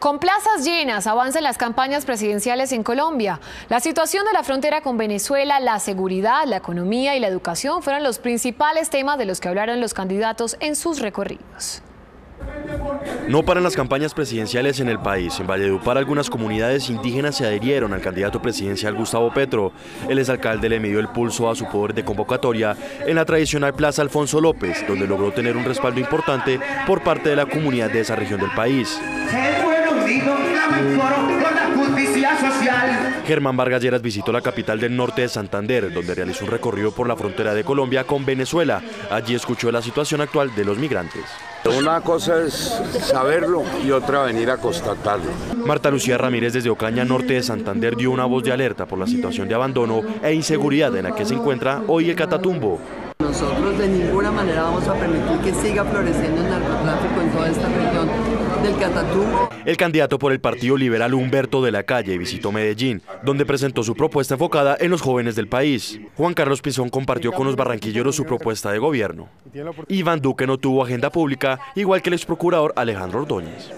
Con plazas llenas avanzan las campañas presidenciales en Colombia. La situación de la frontera con Venezuela, la seguridad, la economía y la educación fueron los principales temas de los que hablaron los candidatos en sus recorridos. No paran las campañas presidenciales en el país. En Valledupar algunas comunidades indígenas se adherieron al candidato presidencial Gustavo Petro. El exalcalde le midió el pulso a su poder de convocatoria en la tradicional Plaza Alfonso López, donde logró tener un respaldo importante por parte de la comunidad de esa región del país. Germán Vargas Lleras visitó la capital del norte de Santander, donde realizó un recorrido por la frontera de Colombia con Venezuela. Allí escuchó la situación actual de los migrantes. Una cosa es saberlo y otra venir a constatarlo. Marta Lucía Ramírez desde Ocaña, norte de Santander, dio una voz de alerta por la situación de abandono e inseguridad en la que se encuentra hoy el Catatumbo. Nosotros de ninguna manera vamos a permitir que siga floreciendo el narcotráfico en toda esta región El candidato por el Partido Liberal Humberto de la Calle visitó Medellín, donde presentó su propuesta enfocada en los jóvenes del país. Juan Carlos Pizón compartió con los barranquilleros su propuesta de gobierno. Iván Duque no tuvo agenda pública, igual que el ex procurador Alejandro Ordóñez.